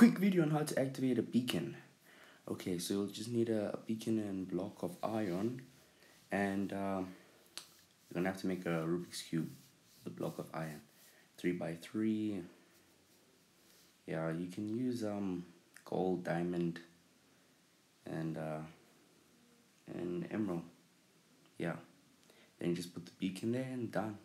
quick video on how to activate a beacon. Okay, so you'll just need a, a beacon and block of iron, and um, you're gonna have to make a Rubik's cube, the block of iron, three by three. Yeah, you can use um gold, diamond, and uh, and emerald. Yeah, then you just put the beacon there and done.